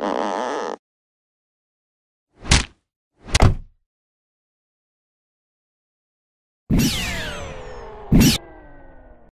you